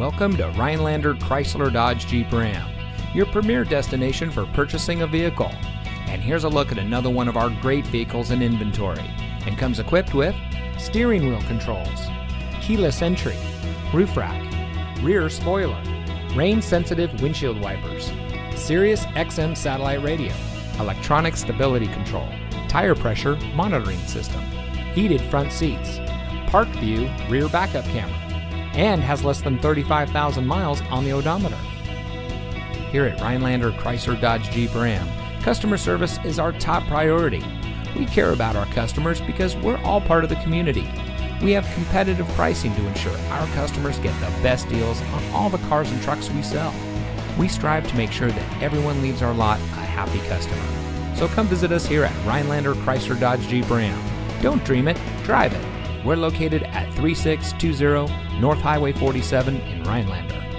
Welcome to Rhinelander Chrysler Dodge Jeep Ram, your premier destination for purchasing a vehicle. And here's a look at another one of our great vehicles in inventory and comes equipped with steering wheel controls, keyless entry, roof rack, rear spoiler, rain sensitive windshield wipers, Sirius XM satellite radio, electronic stability control, tire pressure monitoring system, heated front seats, ParkView rear backup camera, and has less than 35,000 miles on the odometer. Here at Rhinelander Chrysler Dodge Jeep Ram, customer service is our top priority. We care about our customers because we're all part of the community. We have competitive pricing to ensure our customers get the best deals on all the cars and trucks we sell. We strive to make sure that everyone leaves our lot a happy customer. So come visit us here at Rhinelander Chrysler Dodge Jeep Ram. Don't dream it, drive it. We're located at 3620 North Highway 47 in Rhinelander.